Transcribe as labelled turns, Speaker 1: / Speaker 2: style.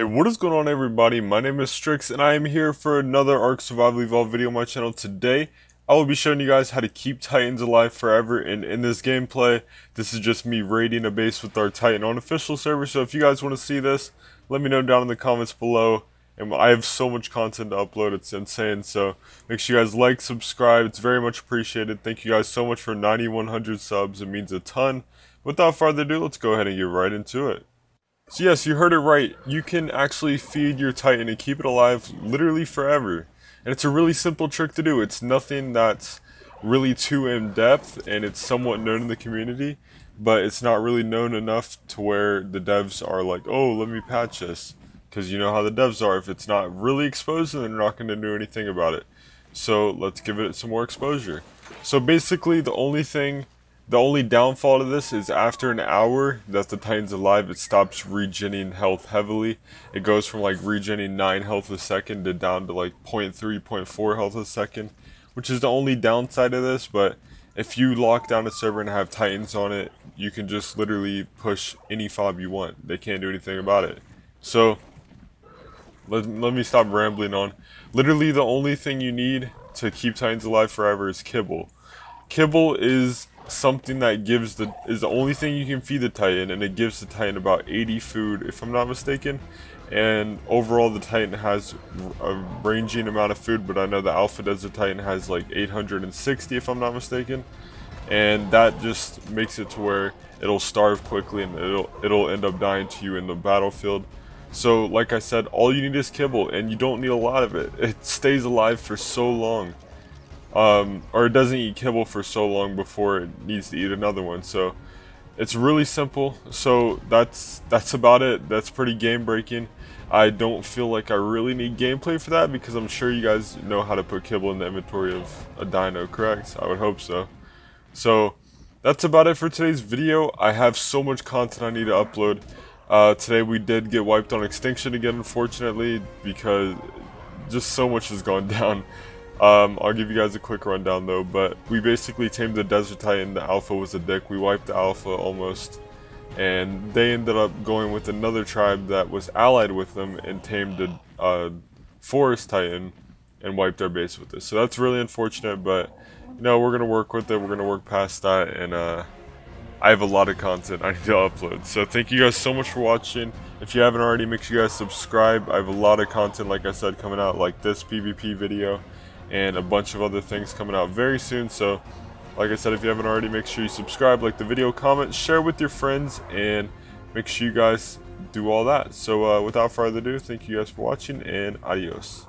Speaker 1: Hey, what is going on everybody? My name is Stricts and I am here for another Ark Survival Evolved video on my channel. Today, I will be showing you guys how to keep Titans alive forever and in this gameplay, this is just me raiding a base with our Titan on official server. So if you guys want to see this, let me know down in the comments below. And I have so much content to upload, it's insane. So make sure you guys like, subscribe, it's very much appreciated. Thank you guys so much for 9100 subs, it means a ton. Without further ado, let's go ahead and get right into it. So yes, you heard it right. You can actually feed your Titan and keep it alive literally forever. And it's a really simple trick to do. It's nothing that's really too in-depth and it's somewhat known in the community. But it's not really known enough to where the devs are like, oh, let me patch this. Because you know how the devs are. If it's not really exposed, then they're not going to do anything about it. So let's give it some more exposure. So basically, the only thing the only downfall to this is after an hour that the Titan's alive, it stops regenning health heavily. It goes from like regenning 9 health a second to down to like 0.3, 0.4 health a second, which is the only downside of this, but if you lock down a server and have Titans on it, you can just literally push any fob you want. They can't do anything about it. So, let, let me stop rambling on. Literally the only thing you need to keep Titans alive forever is kibble. Kibble is something that gives the is the only thing you can feed the titan and it gives the titan about 80 food if i'm not mistaken. And overall the titan has a ranging amount of food but i know the alpha desert titan has like 860 if i'm not mistaken. And that just makes it to where it'll starve quickly and it'll it'll end up dying to you in the battlefield. So like i said all you need is kibble and you don't need a lot of it. It stays alive for so long um, or it doesn't eat kibble for so long before it needs to eat another one. So it's really simple. So that's that's about it. That's pretty game breaking. I don't feel like I really need gameplay for that because I'm sure you guys know how to put kibble in the inventory of a dino, correct? I would hope so. So that's about it for today's video. I have so much content I need to upload. Uh, today we did get wiped on extinction again, unfortunately, because just so much has gone down. Um, I'll give you guys a quick rundown though, but we basically tamed the Desert Titan, the Alpha was a dick, we wiped the Alpha almost, and they ended up going with another tribe that was allied with them and tamed the uh, Forest Titan and wiped their base with it. So that's really unfortunate, but you know, we're going to work with it, we're going to work past that, and uh, I have a lot of content I need to upload. So thank you guys so much for watching. If you haven't already, make sure you guys subscribe. I have a lot of content, like I said, coming out like this PvP video and a bunch of other things coming out very soon. So, like I said, if you haven't already, make sure you subscribe, like the video, comment, share with your friends, and make sure you guys do all that. So, uh, without further ado, thank you guys for watching, and adios.